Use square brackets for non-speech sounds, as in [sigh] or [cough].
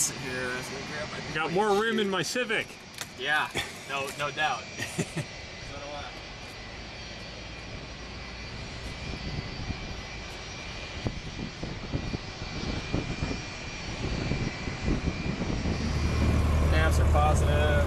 seats here. So Got more room shoot. in my Civic. Yeah, no, no doubt. [laughs] Amps are positive.